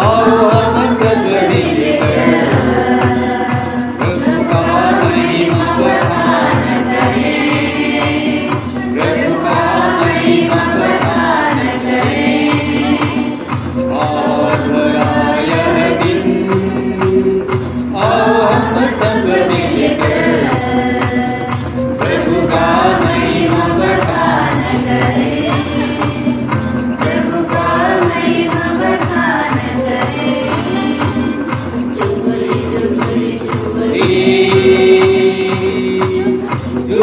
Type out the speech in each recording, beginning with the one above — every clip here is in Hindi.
Oh, I'm a good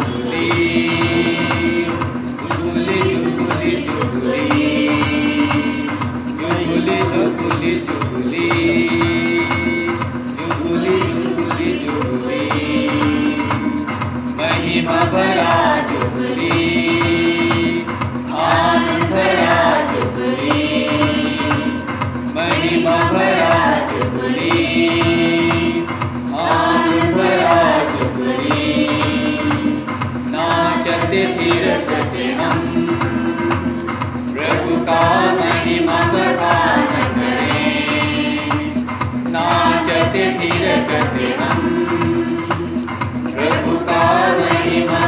Holy सत्य धीर सत्य हम प्रभु का महिमा बखान करें नाचते धीर सत्य हम प्रभु का महिमा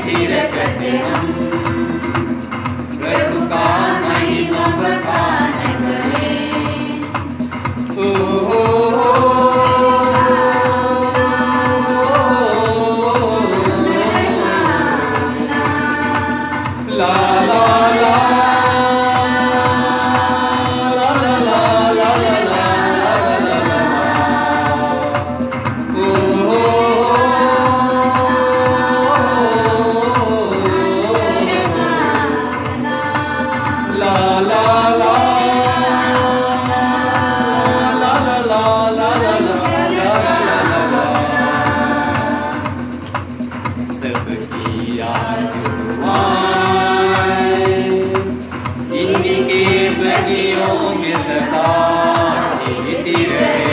धीरे कहते हम प्रभु का महिमा बखान करें जिंदगियों में सदा रहे